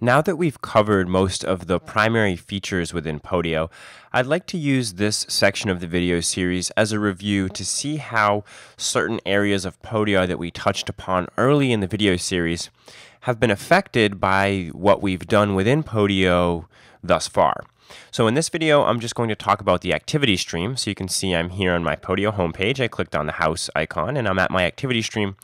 Now that we've covered most of the primary features within Podio, I'd like to use this section of the video series as a review to see how certain areas of Podio that we touched upon early in the video series have been affected by what we've done within Podio thus far. So in this video, I'm just going to talk about the activity stream. So you can see I'm here on my Podio homepage. I clicked on the house icon and I'm at my activity stream.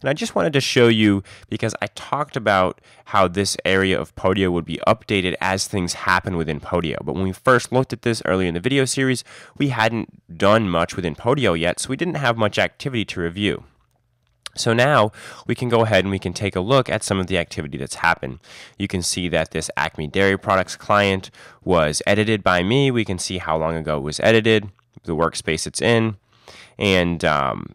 And I just wanted to show you because I talked about how this area of Podio would be updated as things happen within Podio. But when we first looked at this early in the video series, we hadn't done much within Podio yet, so we didn't have much activity to review. So now we can go ahead and we can take a look at some of the activity that's happened. You can see that this Acme Dairy Products client was edited by me. We can see how long ago it was edited, the workspace it's in, and um,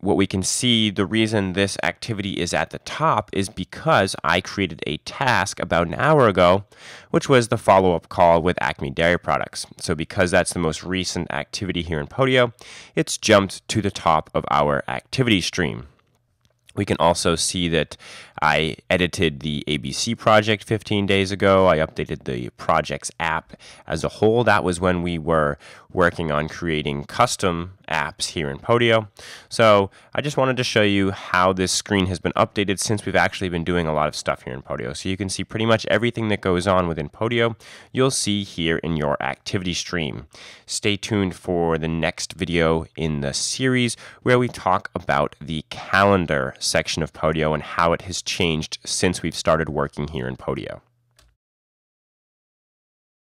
what we can see, the reason this activity is at the top is because I created a task about an hour ago, which was the follow-up call with Acme Dairy Products. So because that's the most recent activity here in Podio, it's jumped to the top of our activity stream. We can also see that I edited the ABC project 15 days ago. I updated the projects app as a whole. That was when we were working on creating custom apps here in Podio. So I just wanted to show you how this screen has been updated since we've actually been doing a lot of stuff here in Podio. So you can see pretty much everything that goes on within Podio, you'll see here in your activity stream. Stay tuned for the next video in the series where we talk about the calendar section of Podio and how it has changed since we've started working here in Podio.